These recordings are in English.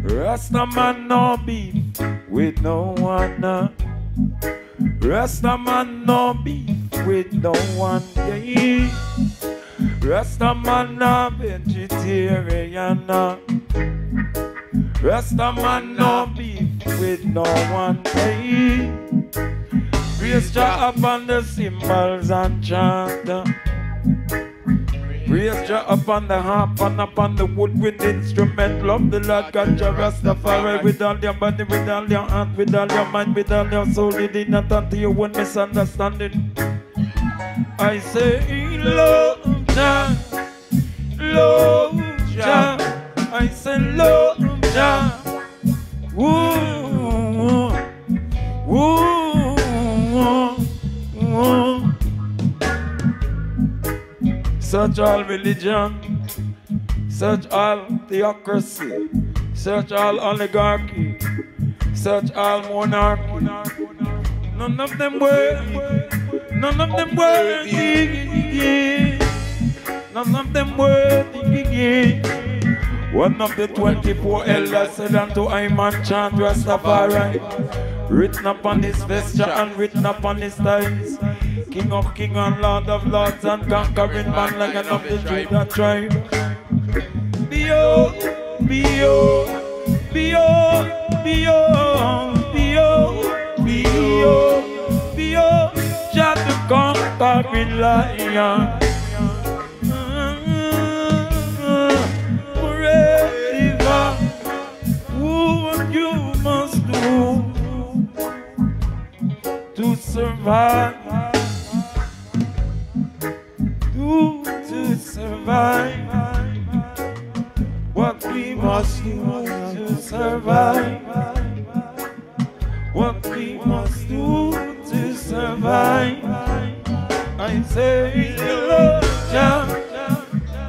Rasta man no beef with no one. uh. Rasta man no beef with no one. Yeah. Rasta man no vegetarian. uh. Rasta man no beef with no one. Hey. Praise Jah upon the cymbals and chant. Praise Jah upon the harp and upon the woodwind instrument. Love the Lord God Jah Rastafari with all your body, with all your heart, with all your mind, with all your soul. It not unto your one misunderstanding. I say, love Jah, love Jah. I say, love Jah. Woo, woo, Search all religion, search all theocracy, search all oligarchy, search all monarchy. None of them worthy, none of them worthy, none of them worthy. One of the 24 elders said unto Iman chant Rastafari, written upon his vesture and written upon his thighs. King of kings and Lord of lords and conquering man lion of the Judah tribe. Behold, behold, behold, behold, behold, Jah the conquering lion. Forever, what you must do to survive. Survive. What we must do to survive. What we must do to survive. I say, love Jah,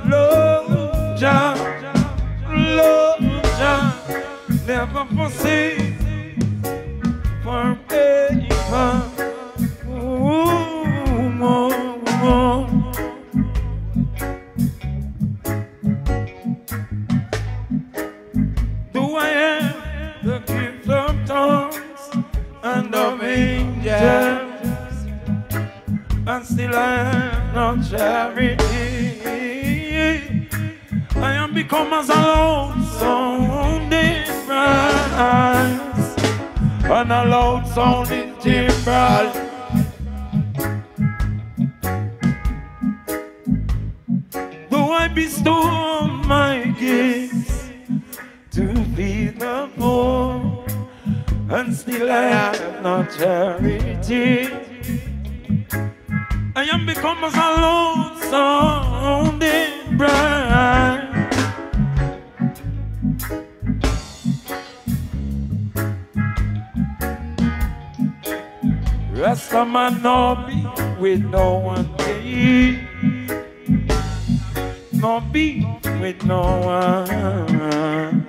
love Jah, love Jah, never forsake forever. Ooh, And still I have no charity. I am become as a loud brass and a loud sounding timbre. Though I bestow my gifts to feed the poor, and still I have no charity. Become as a loud sounding bride. Rasta man no be with no one day. No be with no one.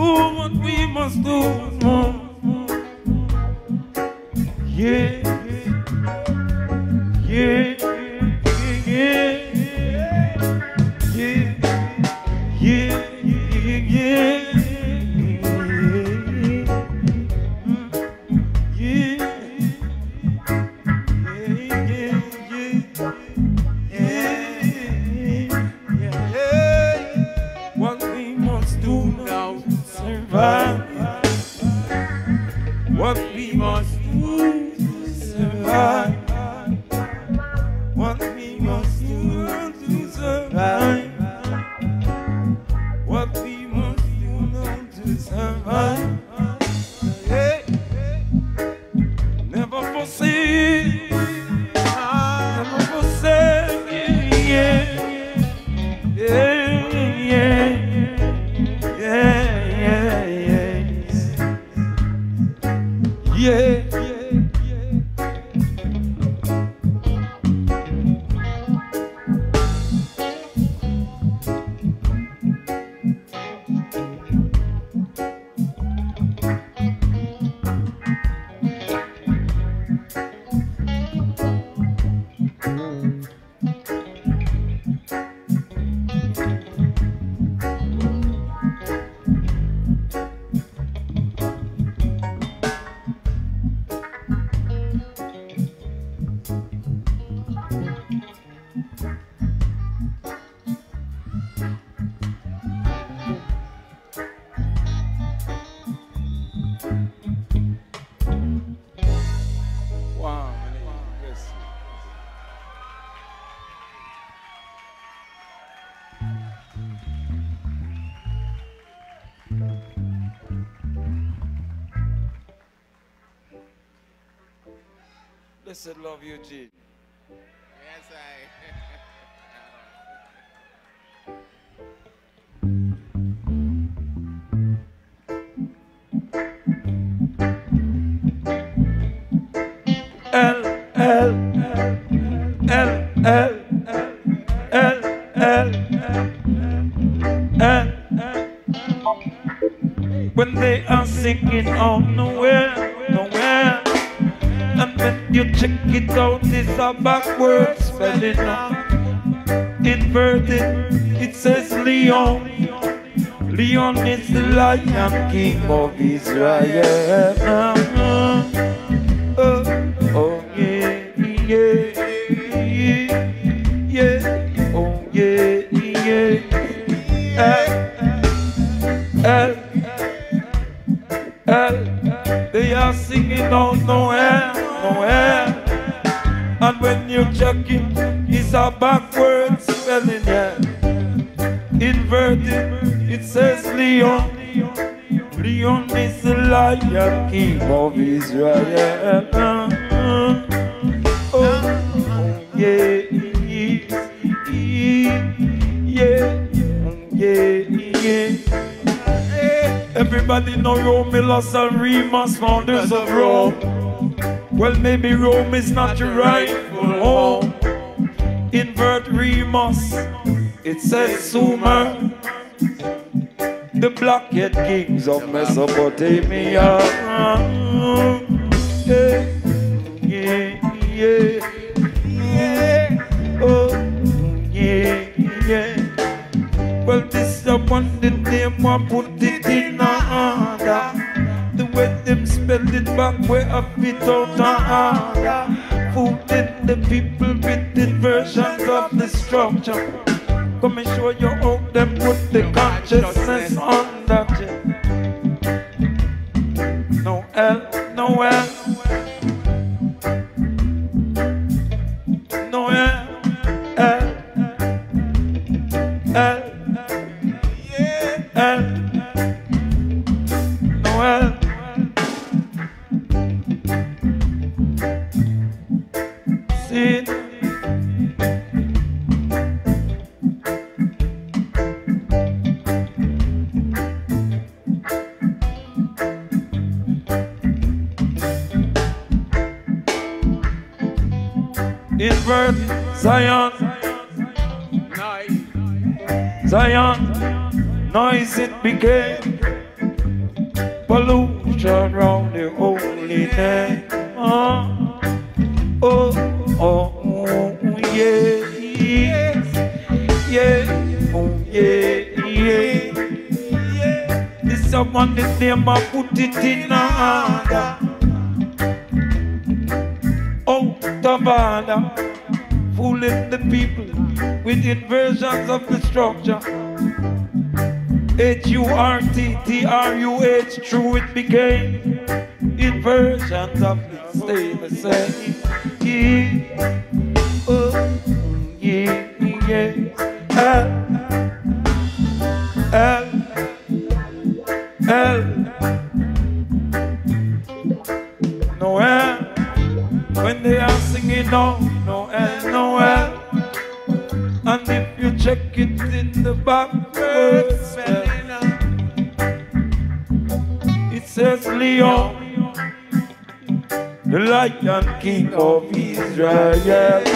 Oh, what we must do. Yeah. Blessed love you, G. a backwards spelling. Inverted, it says Leon. Leon is the lion king of Israel. It, it's a backwards spelling, yeah. Inverted, it says Leon. Leon is the lion king of Israel. Oh, yeah, yeah, yeah, yeah. Everybody know Romulus and Remus, founders of Rome. Well, maybe Rome is not your home. Remus, it says Sumer the blockhead kings of Mesopotamia. Yeah, yeah, yeah, yeah. Oh, yeah, yeah. Well, this is one the name I put it in order. The way them spell it back where I fit out Come and show your how put it in order. Oh, out of order, fooling the people with inversions of the structure. H-U-R-T-T-R-U-H, true it became inversions of it, stay the same. Yeah, oh, yeah, yeah. King of Israel.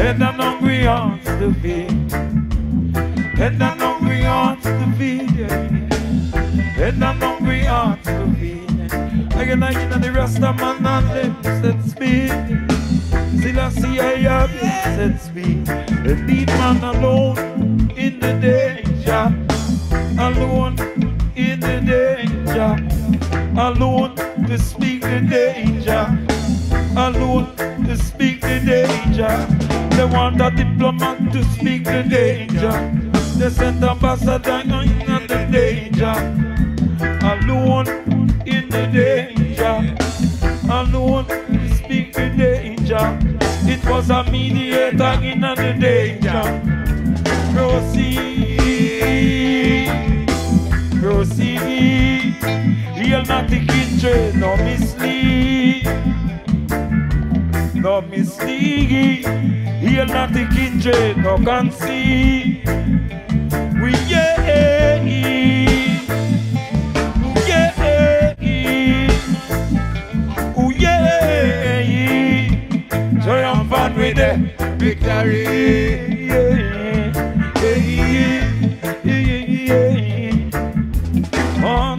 Head and hungry hearts to feed. Head and hungry hearts to feed. Head and hungry hearts to feed. I get like in the rest of and them set speed. Still I see I have set speed. The lead man alone in the danger. Alone in the danger. Alone to speak the danger. Alone to speak the danger. They want a diplomat to speak the danger. They send ambassador in the danger. Alone in the danger. Alone to speak the danger. It was a mediator in the danger. Proceed, proceed. He'll not trade, no mislead, no mislead. He'll not take it trade, no conceit. We yeah, yeah, ooh yeah. Triumphant with the victory. Yeah, yeah, yeah. Oh,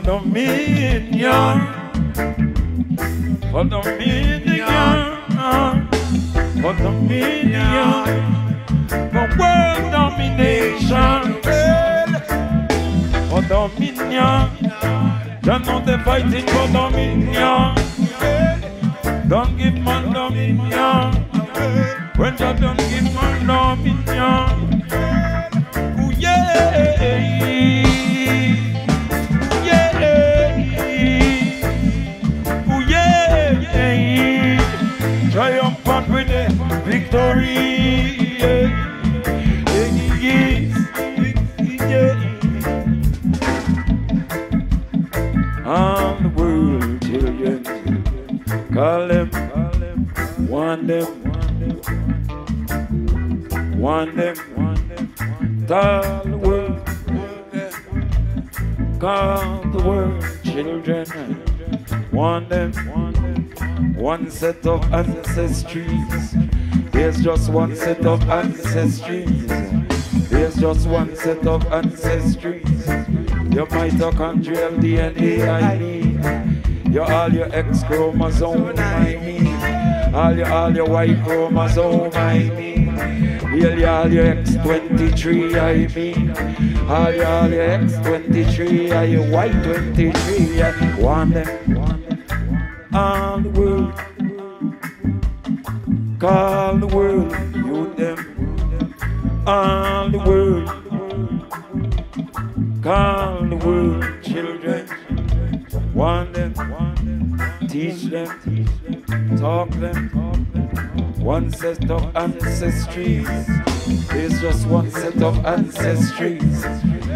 dominion, oh, oh, dominion, oh, dominion, for world domination, for dominion. Don't know they fighting for dominion. Don't give man dominion. When you don't give man dominion. Victory. Yeah. All the world children call them, want them, want them, all the world call the world children, want them, one set of ancestries. There's just one set of ancestries. There's just one set of ancestries. Your mitochondrial DNA, I mean. Your all your X chromosome, I mean. All your all your Y chromosome, I. All your all your X23, I mean. All your all your X23, all your Y23, I want. All the world, call the world, you them. All the world, call the world, children. Want them, teach them, talk them. One set of ancestries. There's just one set of ancestries.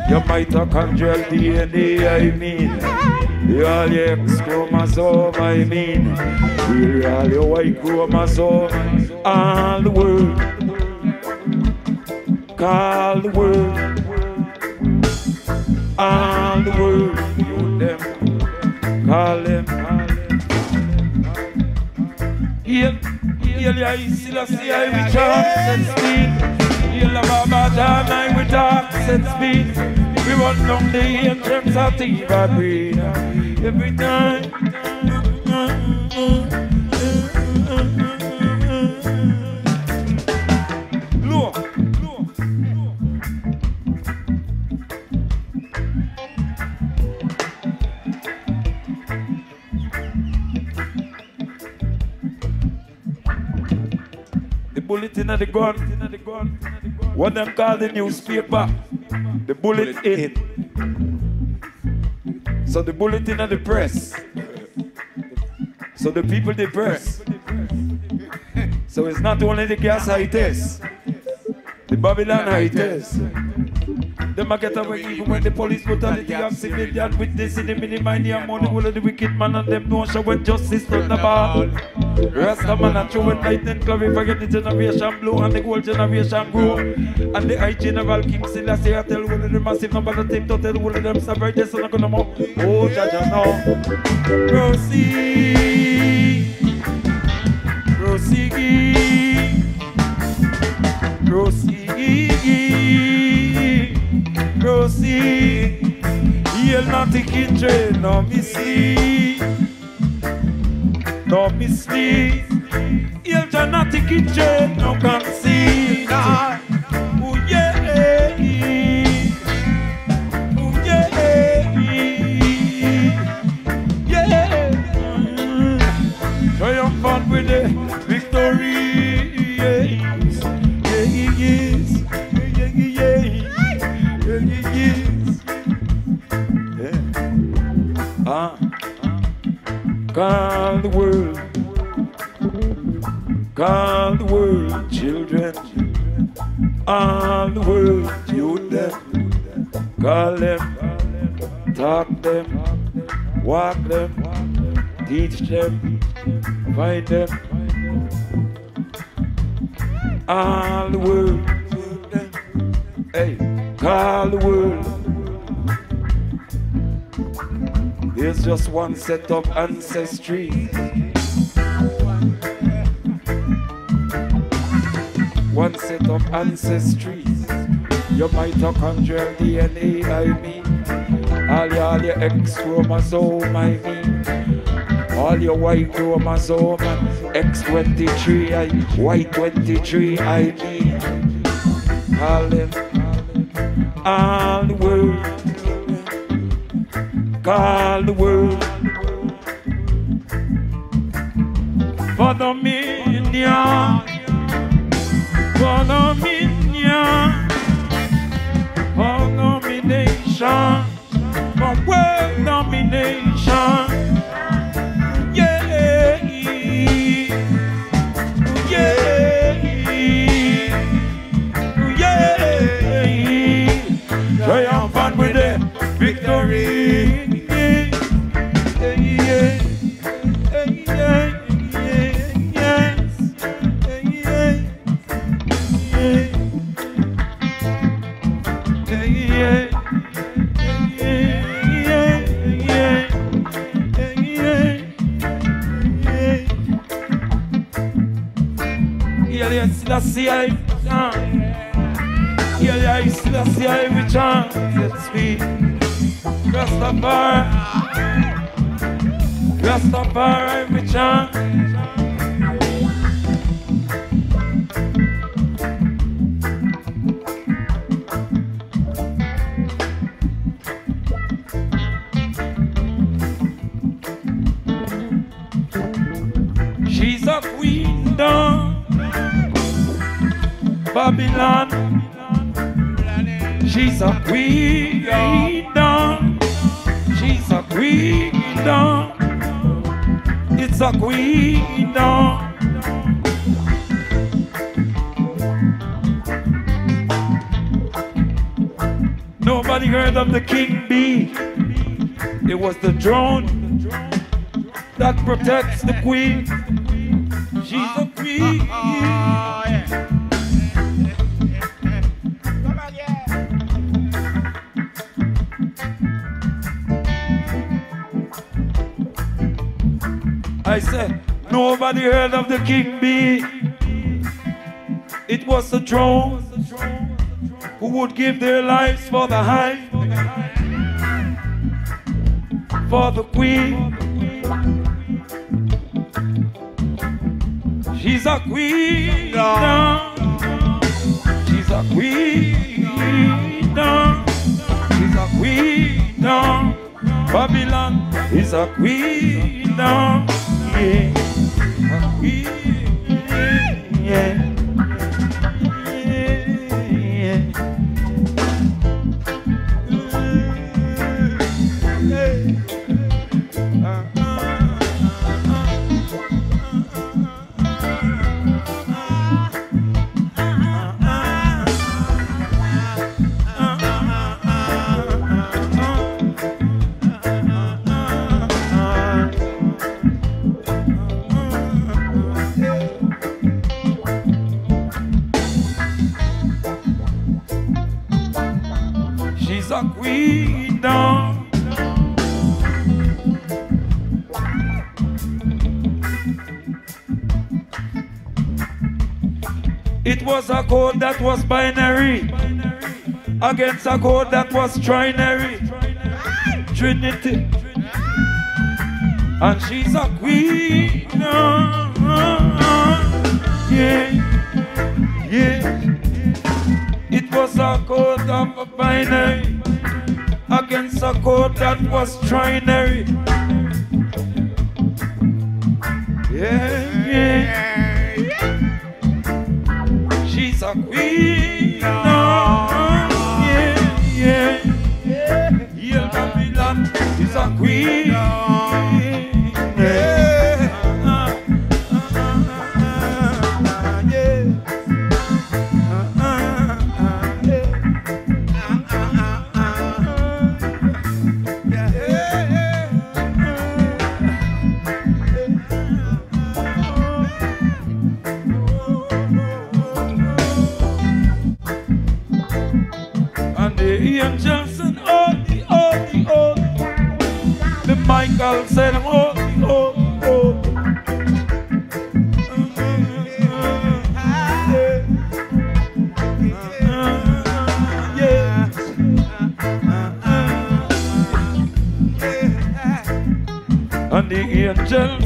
Your mitochondrial DNA, I mean. You all X chromosome, I mean. You all Y chromosome. All the world. Call the world. All the world. You them. Call them. Hail, hail, ya Selassie, I with chants and speed. Hail, Baba John, I with talks and speed. We run down the ancients of the breed. Every time. Look. The bullet in the gun. What them call the newspaper. The bullet in. So the bullet in the press. So the people press. So it's not only the gas how it is. The Babylon how it is. Them a get away even when the police brutality of civilian witness in the minimize the of all of the wicked man and them know show when justice on the ball. Rasta man and true when lightning clarify the generation blue and the whole generation grow. And the high general King Selassie I tell all of the massive number of them to tell all of them separate this and I'm gonna more. Oh, Jaja now. Proceed. Proceed. Proceed. Proceed. He'll not take train, no me. No sleep. He'll not take train, no can see. Triumphant with the victory. Talk them. Walk them. Teach them. Find them. All the world. Hey, call the world. There's just one set of ancestry. One set of ancestries. Your mitochondrial DNA, I mean. All your, all your X chromosome, oh oh I mean. All your Y chromosome and X23, I, Y23, I mean. All them, all the world. Call the world. For the dominion. For the dominion. For domination. For world It's a queen. Nobody heard of the king bee. It was the drone that protects the queen. She's a queen. I said, nobody heard of the king bee. It was the drones who would give their lives for the hive, for the queen. She's a queen. She's a queen. She's a queen. Babylon is a queen yeah, yeah. code that was binary against a code that was trinary. Trinity. And she's a queen. Yeah, yeah. It was a code of a binary against a code that was trinary. Yeah, yeah. aí. Michael said, oh, oh, oh. And the angel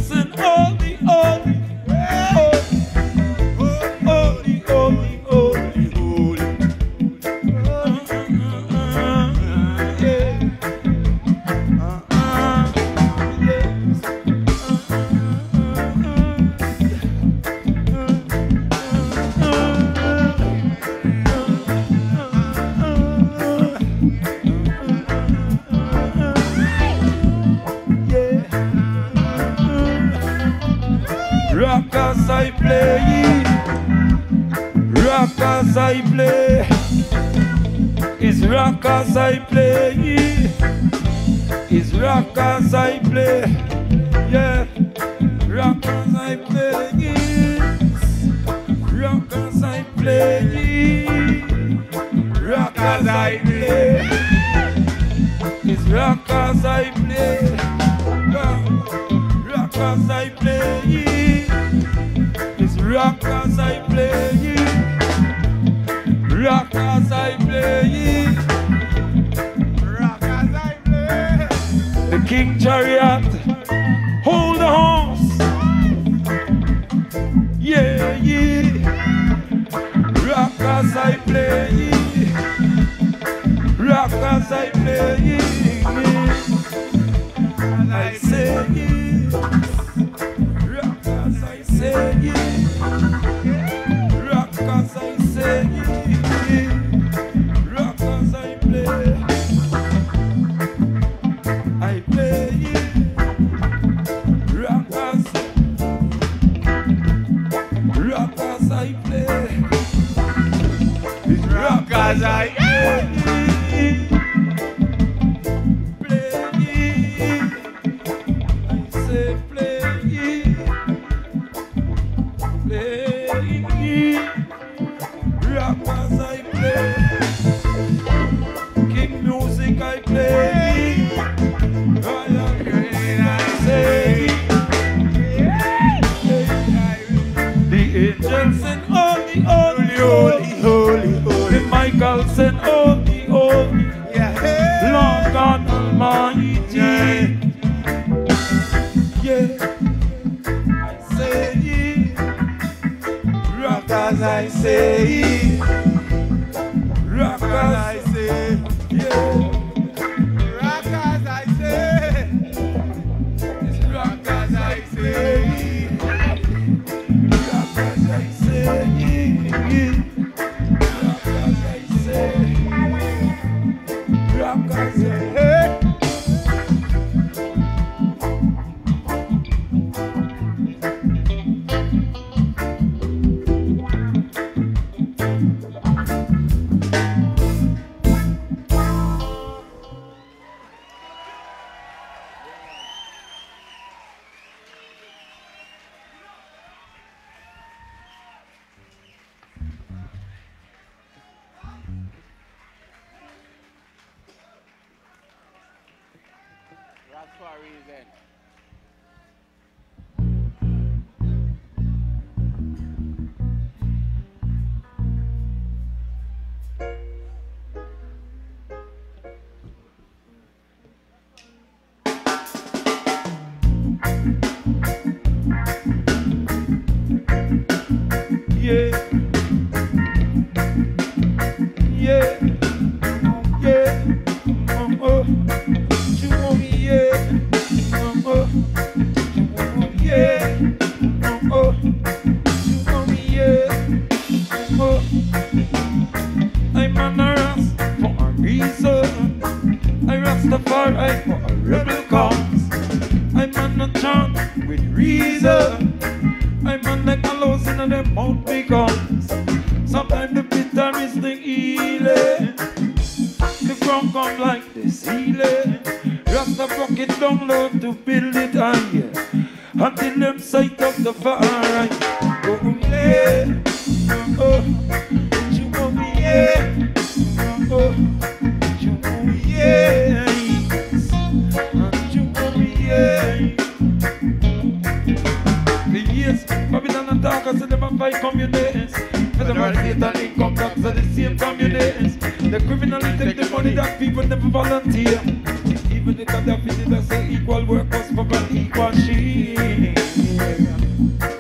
equal workers for an equal share.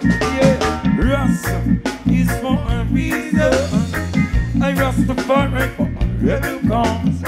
Yeah, Rasta is for a reason. I Rastafari for a rebel cause.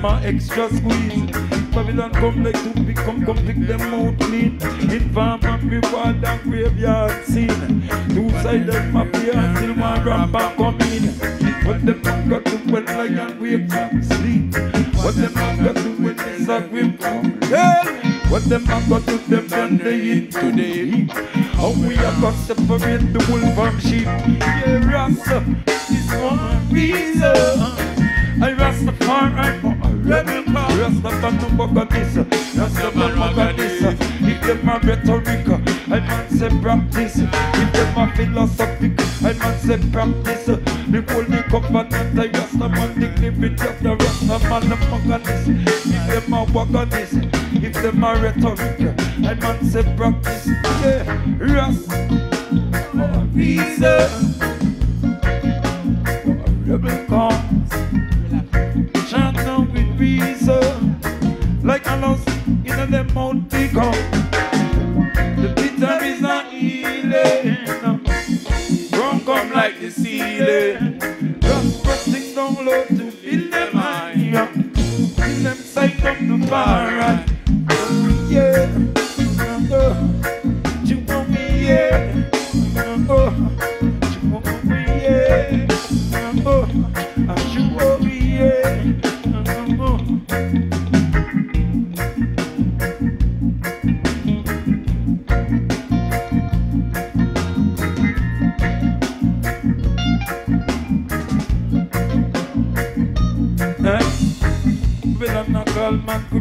my extra squeeze. Babylon come like to be come, come pick them out clean. Environment reward and graveyard scene. Two sided mafia till my grandpa come in. What them got to when lion wake up sleep? What them got to when it's a grip? Hey! What them got to them when they eat today? How we have got? from this The holy covenant, I just no man The living of the rest, no man the monogamous If them a wagonist, if them a rhetoric I man say practice.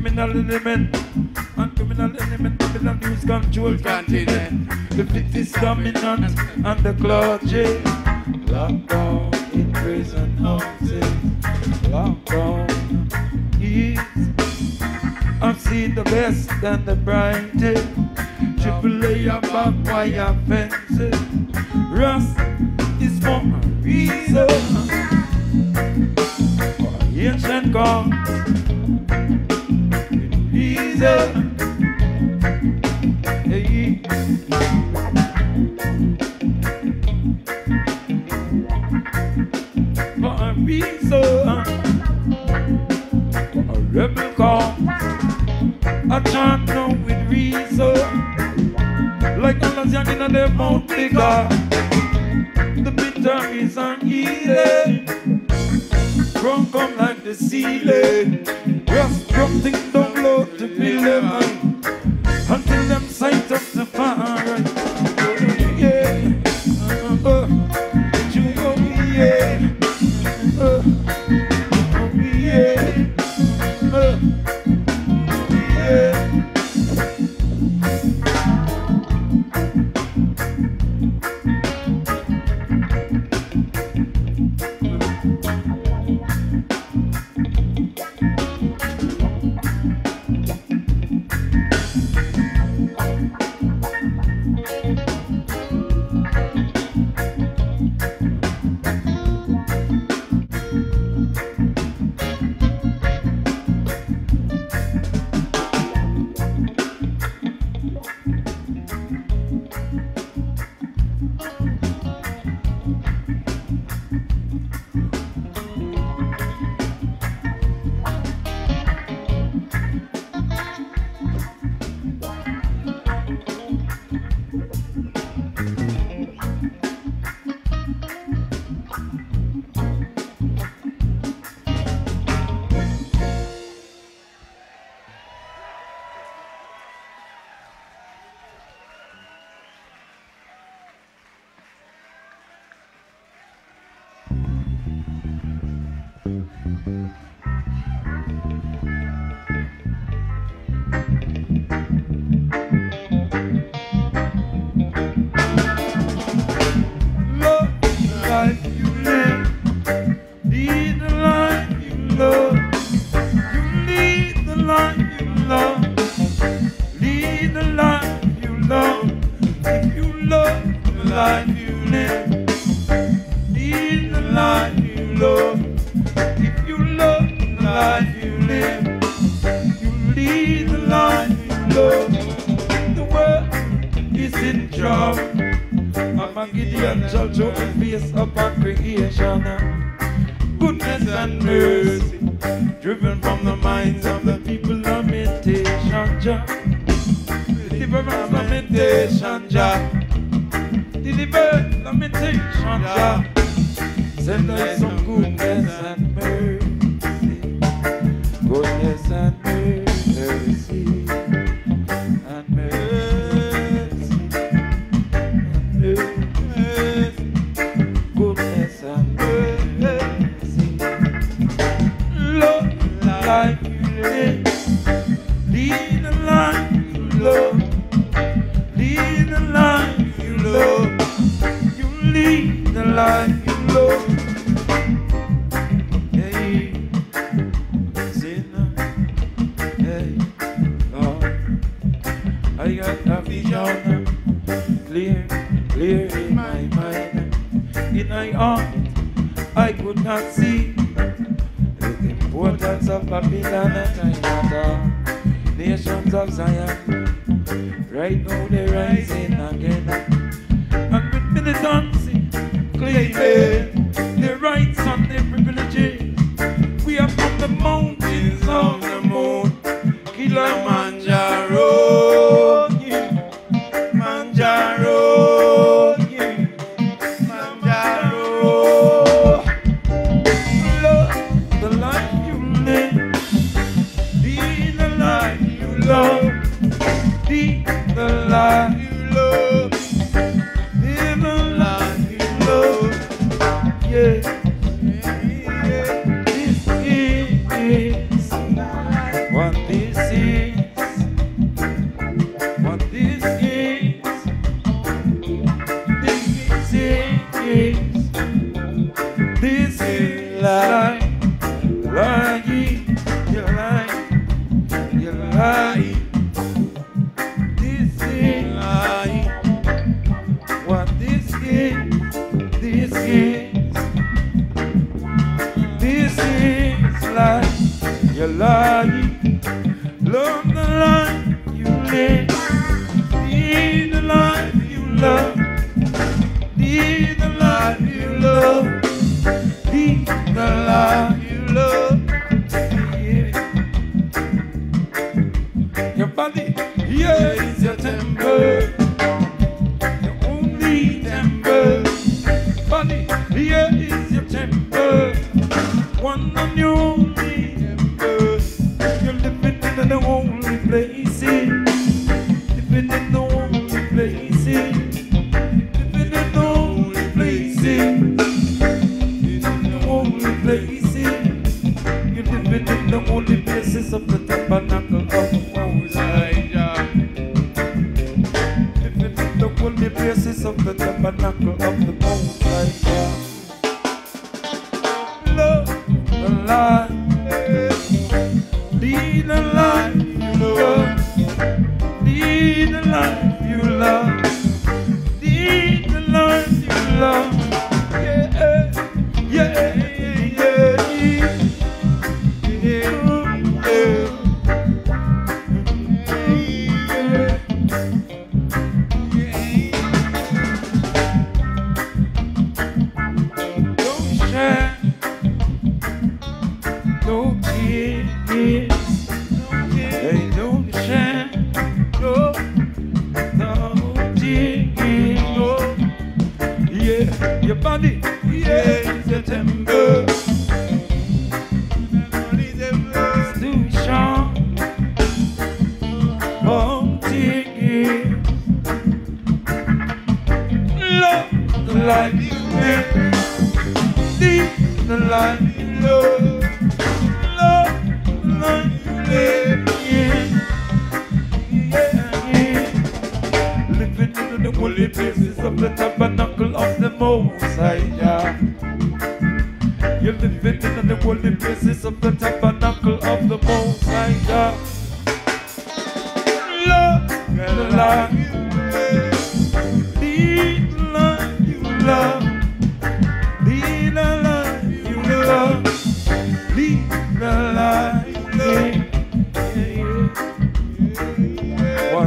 criminal element and criminal element Babylon news control continent. The fifth is dominant and the clergy. Lockdown in prison houses. Locked Lockdown is. I've seen the best and the brightest. Triple A barbed wire fences. Rasta is for a reason. For ancient God. I'm being so uh, a rebel call. I can't with reason. Like the bitter is uneaten. Drunk come like the sea.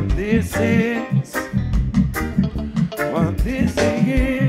What this is, what this is,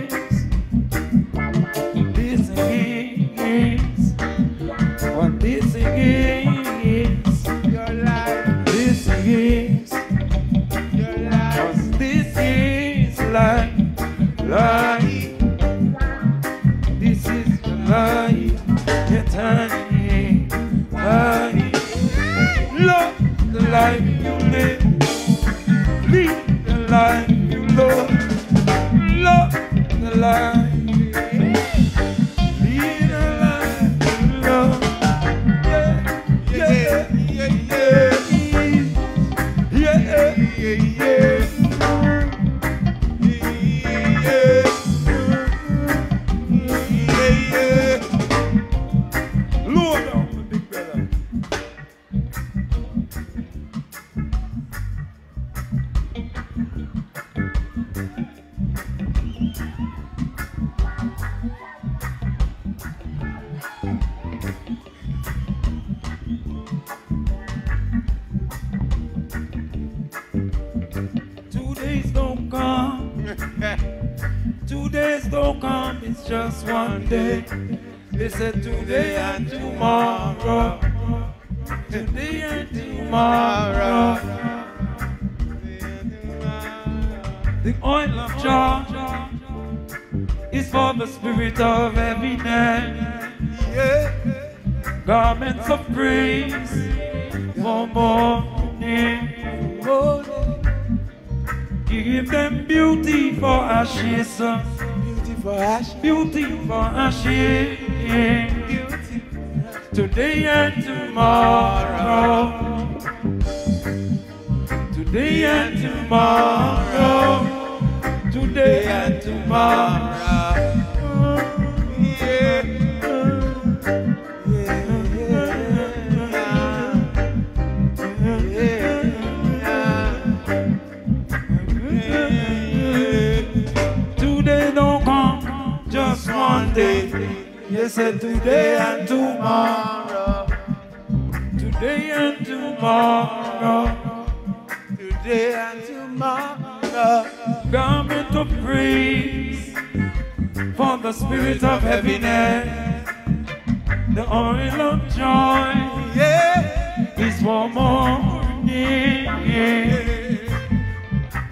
again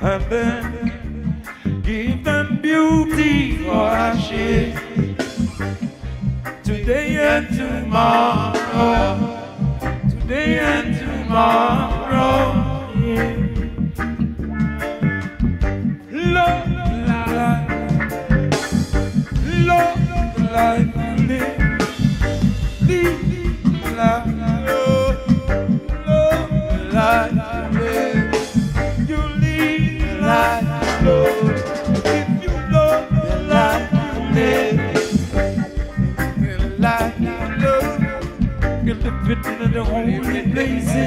and then give them beauty for ashes. Today and tomorrow. Today and tomorrow. Love life, love life.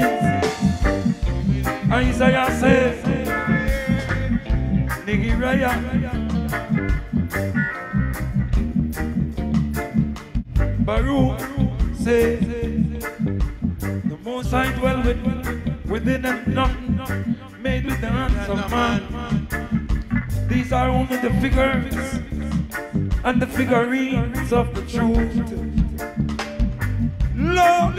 says, Isaiah says, Nigiraya. Baru says, the most I dwell with, within and not made with the hands of man. These are only the figures and the figurines of the truth. Lord,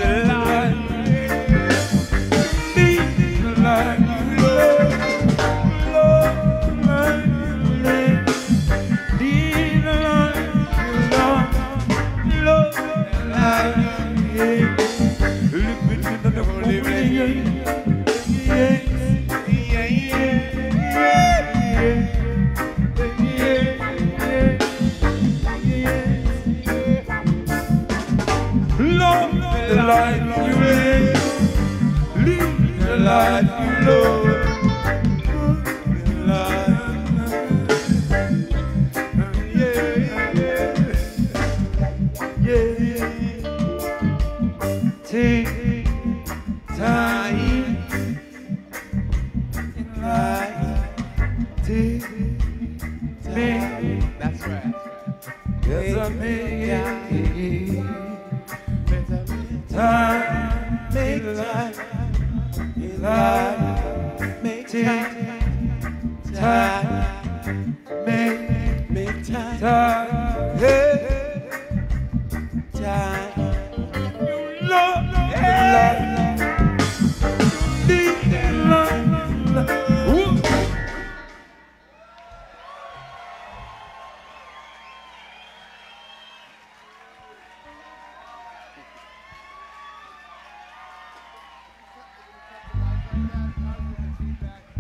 feedback, positive feedback.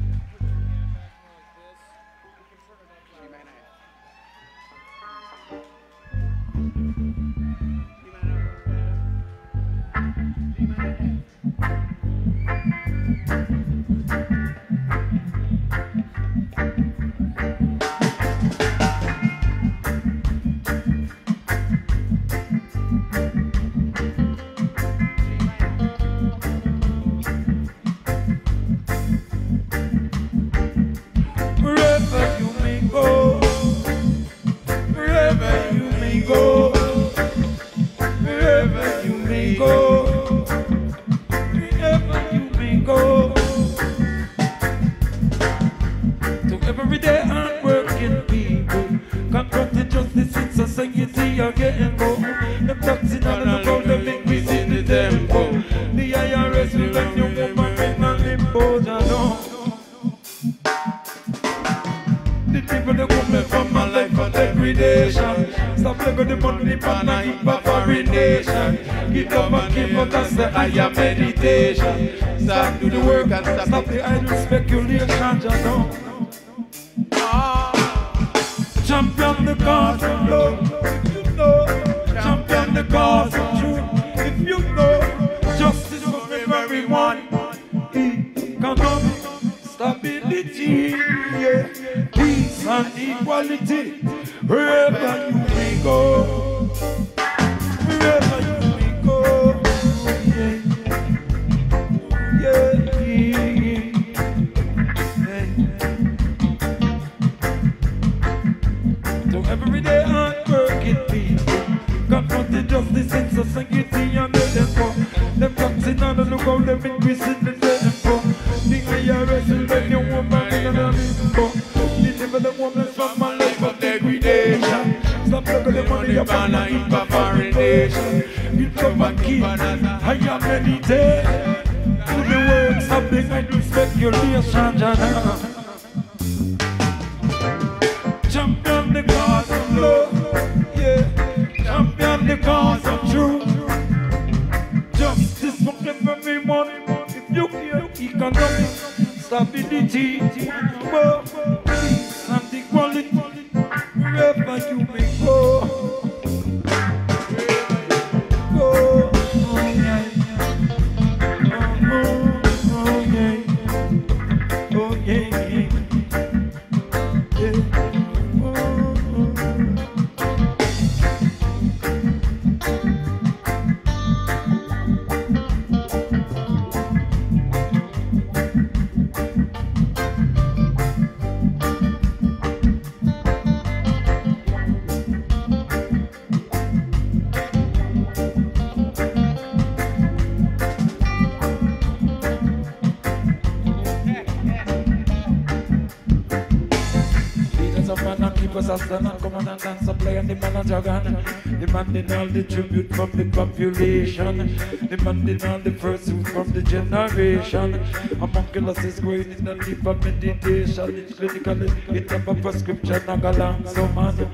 The tribute from the population. Demanding all the first pursuit from the generation. Homunculus is growing in the deeper meditation. It's clinically, it's up a prescription, I go along so man.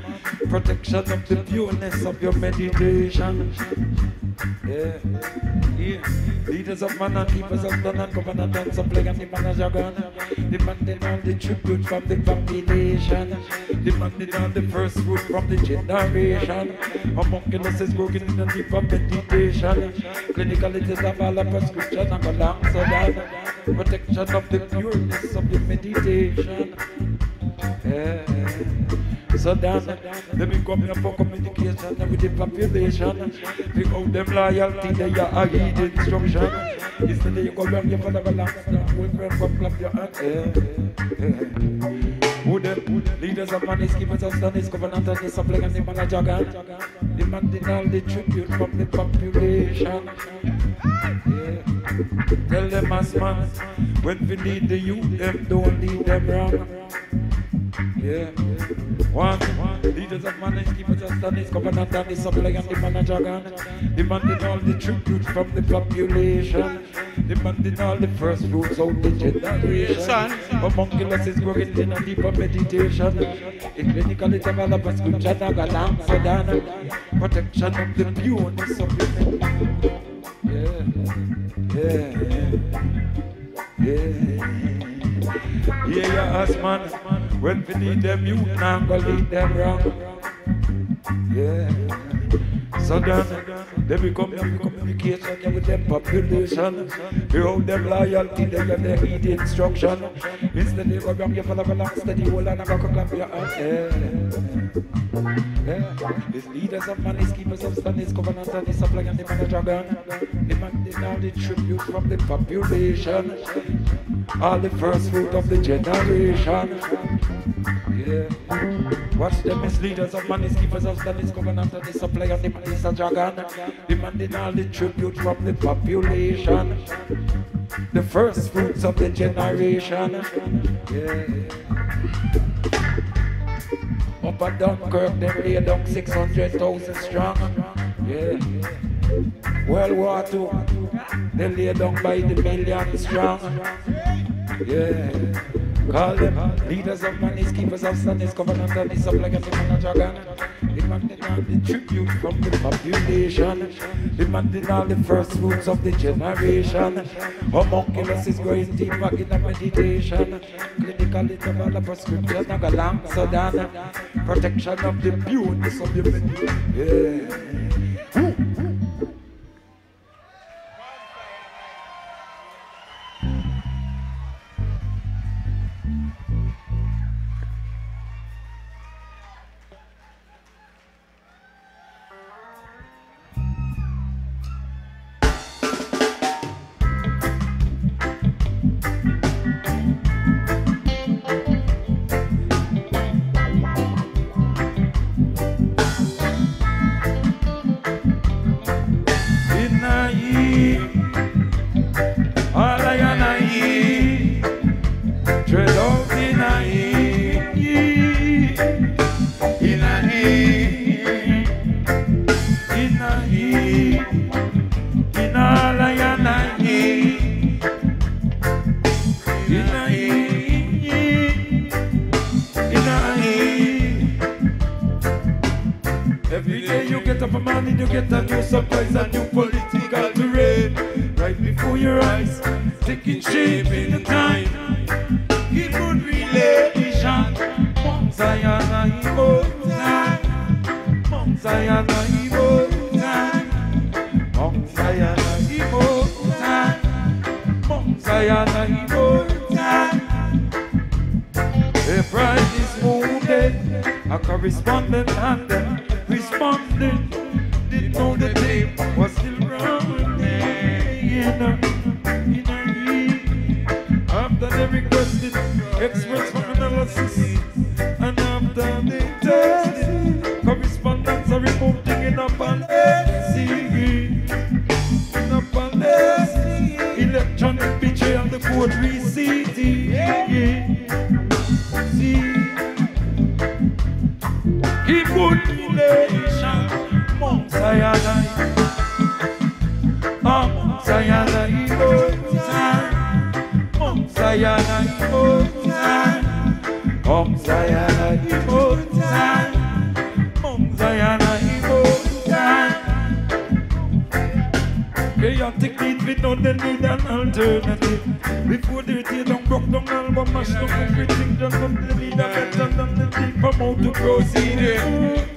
Protection of the pureness of your meditation. Yeah, yeah. Leaders of man and keepers of the command and supply and the manager gun. Demanding all the tribute from the population. Demanding all the first fruit from the generation. Homunculus is working in a deeper meditation. Clinical it is a valid prescription and along so that protection of the pureness of the meditation. Yeah. So let me come here for communication with the population. We owe them loyalty, they are a heed instruction. Instead you go around, you follow along, we friend come clap your hand. Leaders of money, keepers of studies, covenant and the supply and the manager gun. Demanding all the tribute from the population. Tell them as man, when we need the youth, them don't lead them wrong. Yeah. One, leaders of money, keepers of studies, covenant and the supply and the manager gun. Demanding all the tribute from the population. Demanding all the first fruits of the generation. Homunculus is growing in a deeper meditation. In clinical it develop a scripture that got down for down. Protection of the pureness of the Yeah, yeah, yeah. Yeah, yeah, us man. When we need them, you now go lead them wrong. Yeah. So then, they become your communication with them population. You owe them loyalty, they have their heed instruction. Instead, they go wrong, you follow along, steady, hold on, and go clap your hands. Yeah. Yeah. It's leaders of money, keepers of studies, covenant and the supply and the manager gun. Demanding all the tribute from the population. All the first fruit of the generation. Yeah. Watch them as leaders of money, keepers of studies, covenant and the supply and the manager gun. Demanding all the tribute from the population. The first fruits of the generation. Yeah. Up at Dunkirk, them lay down 600,000 strong. Yeah. World War II, they lay down by the million strong. Yeah. Call them leaders of man, keepers of sadness, covenant and is up like a a dragon. Demanding all the tribute from the population. Demanding all the first fruits of the generation. Homunculus is going deeper in the meditation. Clinical interval of prescription, I got long so. Protection of the pureness of the Yeah. Electronic picture of the code receipt. See. Keep good relation, Mount Zion, Ah, Mount Zion, Mount Zion, Mount Zion, Mount they need an alternative Before they tear down, broke down album, mash down everything Just come they need a better than the deep from how to proceed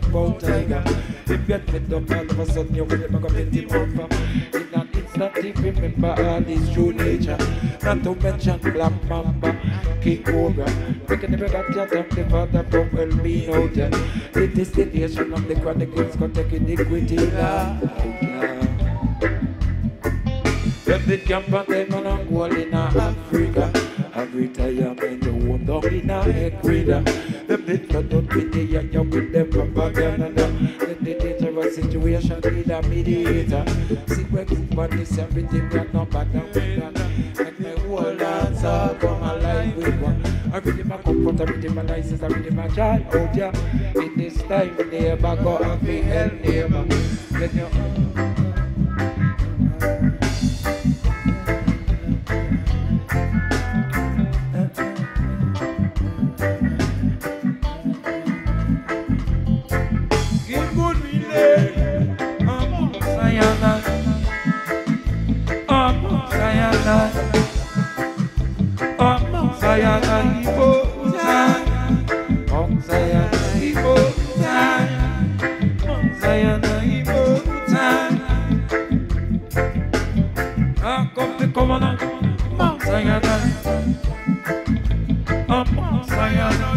pound tiger. If you get up all of a sudden, you will never get him over. In an instant, he remember all his true nature. Not to mention Black Mamba, King Cobra. Breaking the chat of the father from well being out there. The destination of the chronicles, got take iniquity now. Yeah. The camp and them on a goal in Africa. A retirement home down in a Ecuador. The flood out with the propaganda. Then the dangerous situation need a mediator. See where good man is everything got no and with that. My whole dance all come alive with one. I read my comfort, I read my license, I read my joy. Oh yeah, in this time neighbor go and be hell neighbor. Then you ọmọ sayana ọmọ sayana ibo sayana ọmọ sayana ibo sayana ọmọ sayana ibo sayana akọfẹ kọmọnà ọmọ sayana ọmọ sayana.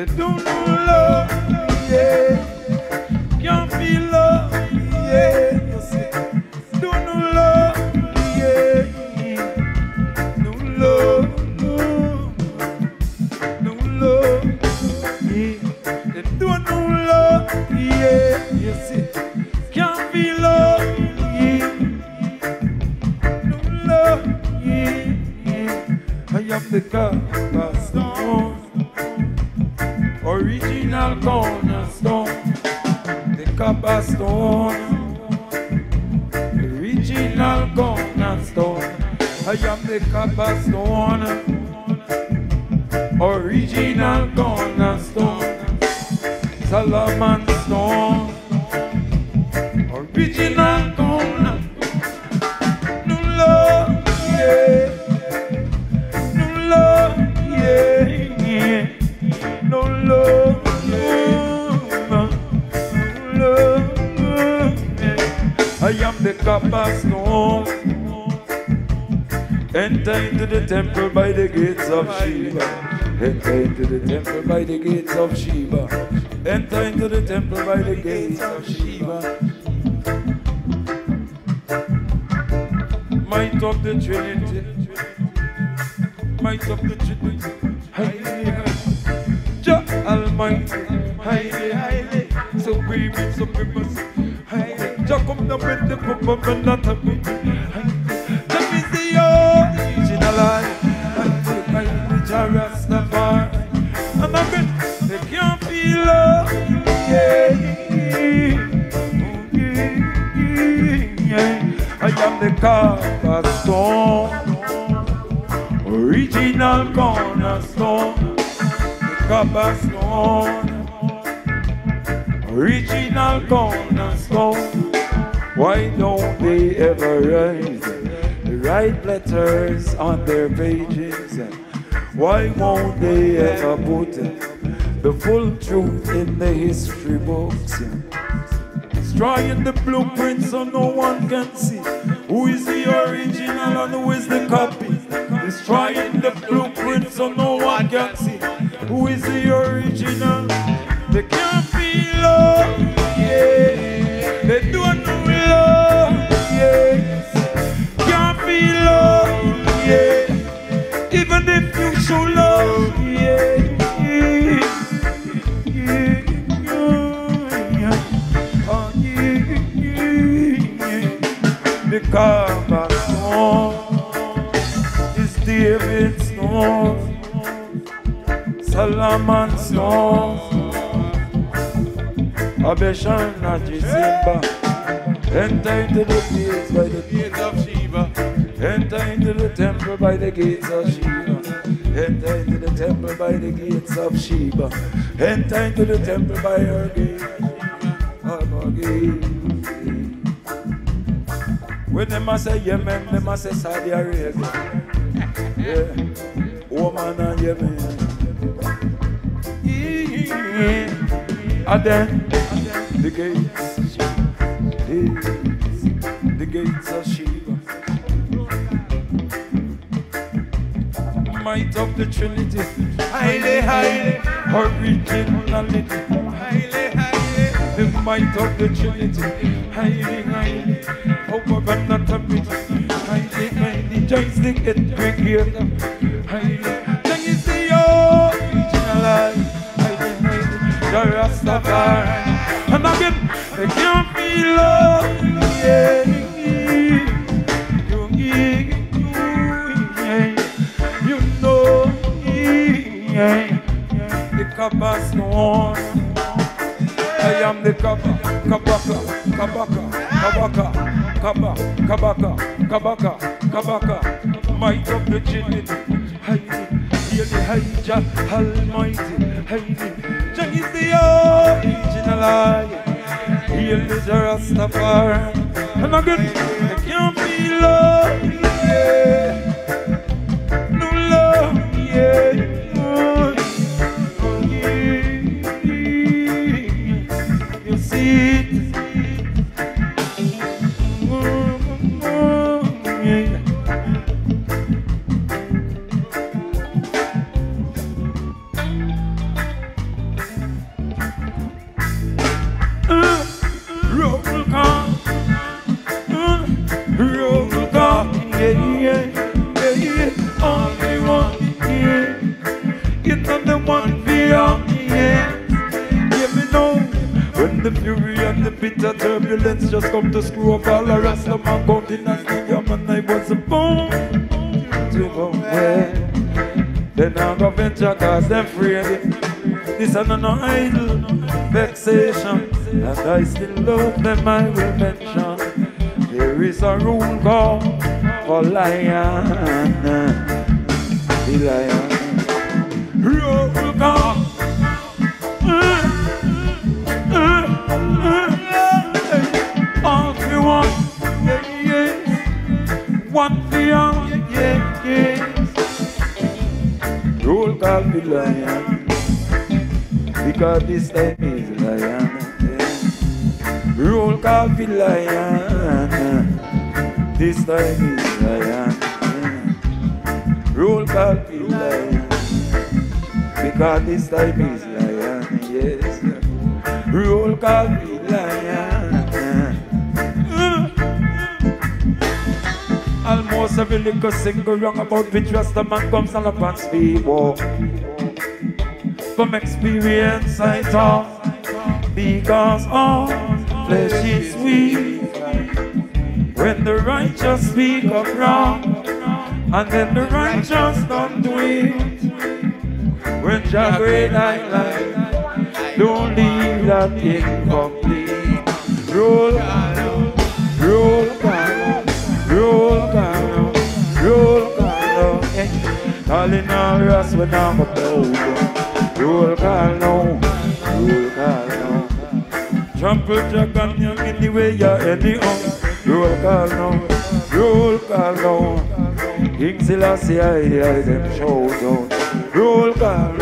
They don't know. The cornerstone, original cornerstone, the cornerstone, original cornerstone. Why don't they ever write the right letters on their pages? Why won't they ever put the full truth in the history books? Destroying the blueprint so no one can see who is the original and who is the copy. Destroying the blueprint so no one can see who is the original. They can't feel love, yeah. They don't know Stone. Abeshan and Jizimba Enter into the gates by the Gates of Sheba. Enter into the temple by the gates of Sheba. Enter into the temple by the gates of Sheba. Enter into the temple by her gate. Her gate. When them a say Yemen, them a say Saudi Arabia. Yeah. Woman and Yemen. And then the gates, gates, the gates of Sheba. Might of the Trinity, Highly, highly, originality. highly. The might of the Trinity, highly, highly, over and not a bit, highly, highly, joystick it creator, highly, Rastafari, and again, they can't feel love, yeah, you, know, yeah, the cornerstone. I am the Kaba, Kabaka, Kabaka, Kabaka, Kaba, Kabaka, Kabaka, Kabaka, might of the Trinity, Heidi, Haija, Almighty, Heidi, the original I, Yeli Rastafari, and again, I can't feel love, Is no idle vexation, and I still love them. I will mention. There is a rule called for lion, time lion. Yes. Roll call the lion. Almost every little single wrong about which Rasta man comes on upon speed walk. From experience I talk, because all flesh is weak. When the righteous speak of wrong, and then the righteous don't do it. When don't leave that incomplete. Roll, roll, roll, roll, roll, roll, eh. All in all, us when I'm a blow. Roll, call roll, call. Trample jack on you anyway, you anyhow. Roll call roll call now. King Selassie, I hear them shout out. Roll call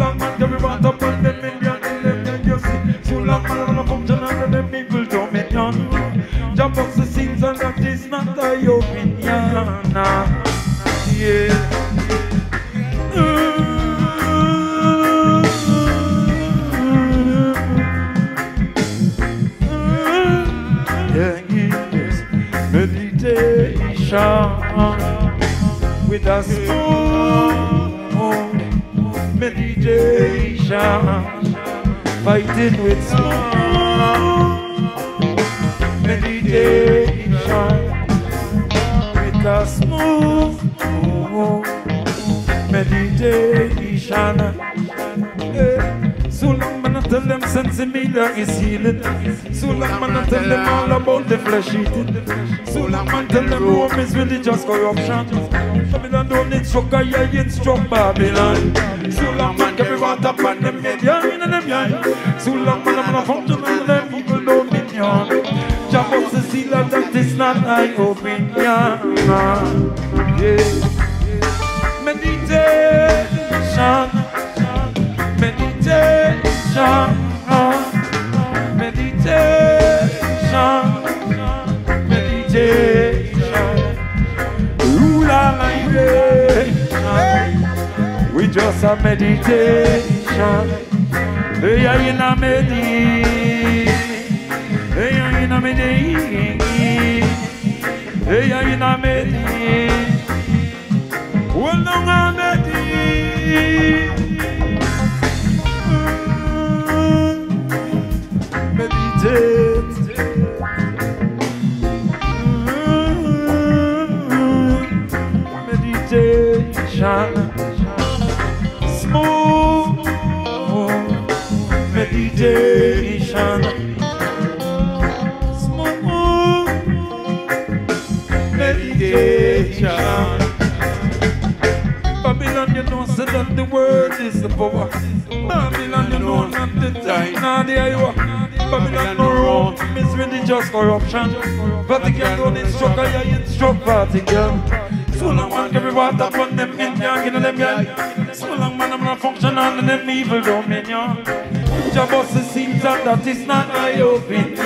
So long man, every want up on the million, million, you see. So long man, a them. Jump the and not. Nah. Yeah. Meditation with a meditation, fighting with smooth meditation with a smooth meditation. So long man I tell them sensimilla is healing. So long man I tell them all about the flesh eating. So long man tell them Rome is religious corruption. Babylon don't instruct, I instruct Babylon. So long everyone up on them head, yeah, in them yeah. So long man I'm gonna function on them evil dominion. Jump up the seal of that is not my opinion. Yeah. Meditation, meditation, just a meditation. Hey, I in a medi. Hey, I in a medi. Hey, I in a medi. Well, no, I'm medi. Mm-hmm. Meditate. Mm-hmm. Meditation. Religious corruption. Vatican don't instruct, I instruct Vatican. So long man, every water upon them in in them young. So long man, I'm not functional and them evil dominion. Jabos it seems that that is not my opinion.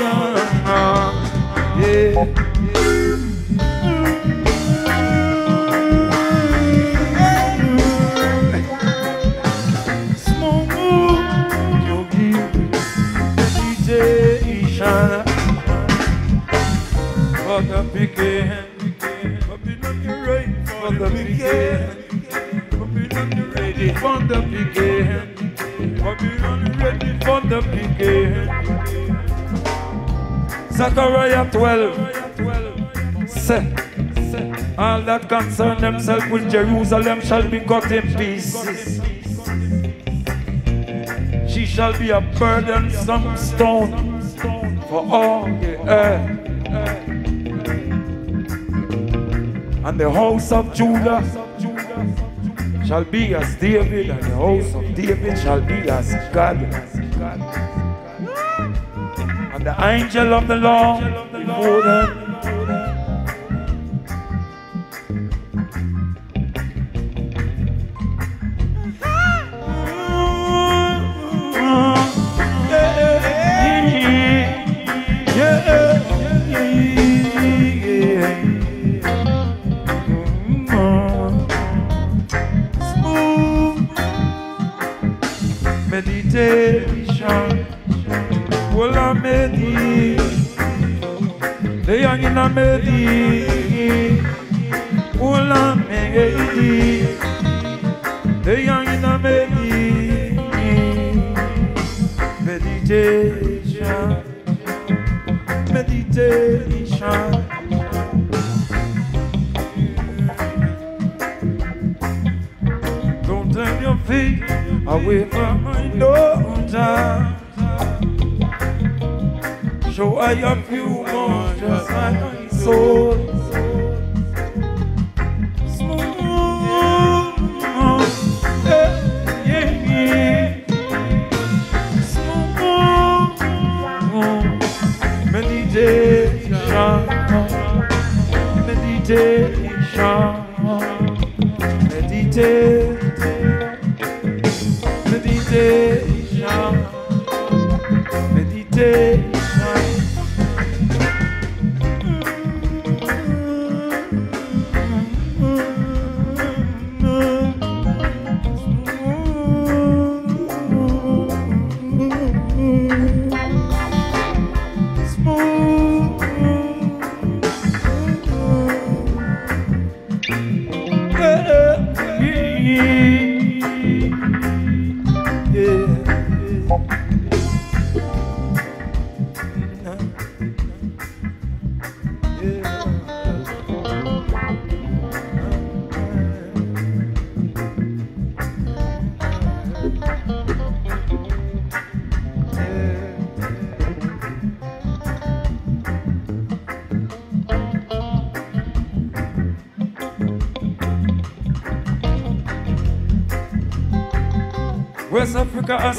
Yeah. The beginning. Babylon, you're right for the beginning. Babylon, you're ready for the beginning. Babylon, you're ready for the beginning. Zechariah 12 say, all that concern themselves with Jerusalem shall be cut in pieces. She shall be a burdensome stone for all the earth. And the house of Judah shall be as David, and the house of David shall be as God. And the angel of the Lord before them.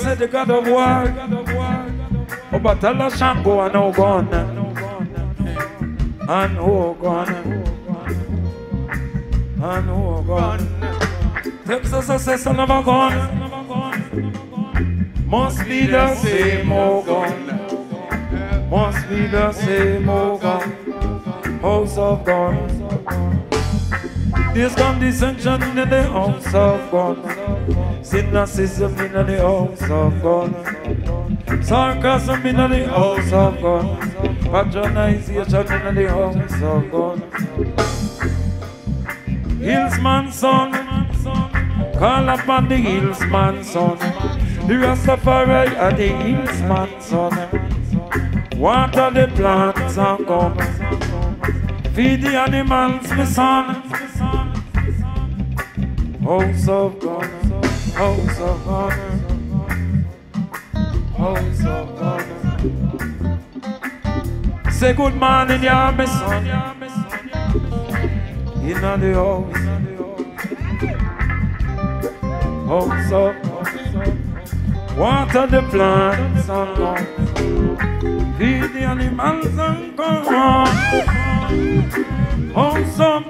Said the God of war. Obatala Shango and Ogun. And Ogun. And Ogun. Texas, said son of a gun. Must be the same Ogun. Must be the same Ogun. House of God. There's condescension in the house of God. Cynicism in the house of God. Sarcasm in the house of God. Patronization in the house of God. Hillsman son, call upon the hillsman son. The Rastafari are the hillsman son. Water the plants and come. Feed the animals, my son. House of God, house of honor. house of God. Say good morning, yeah, my son. In the house, house of God. Water the plants and come. Feed the animals and come. House of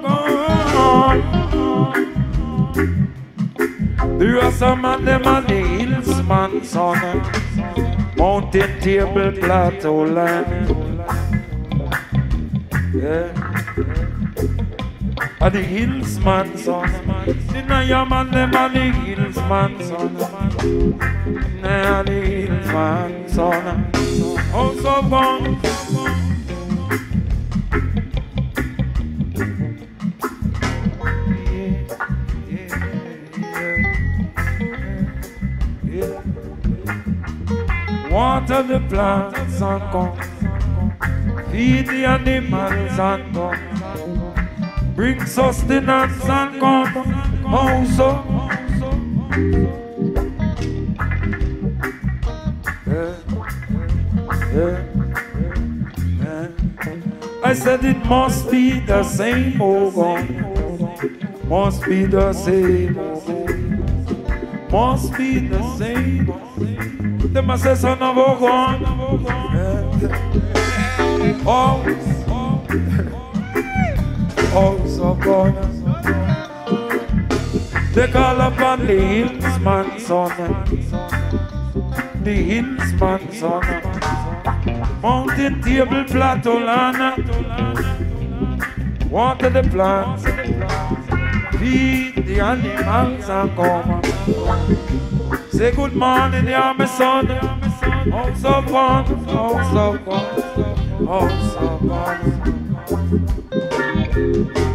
There are some of them on the hills, man, son. Mountain table plateau land. Yeah. At the hills, man, son. Inna your man, them on the hills, man, son. Inna of the plants and come. Feed the animals and come. Bring sustenance and come. Yeah, yeah. I said it must be the same, oh God. Must be the same. Must be the same. Them a say son of a gun. Oh, oh, so God. They call upon the hills, man, son. The hills, man, son. Mountain, table, plateau, land. Water the plants. Feed the animals and come. Say good morning, yeah, my son. House of one, house of one, house of one.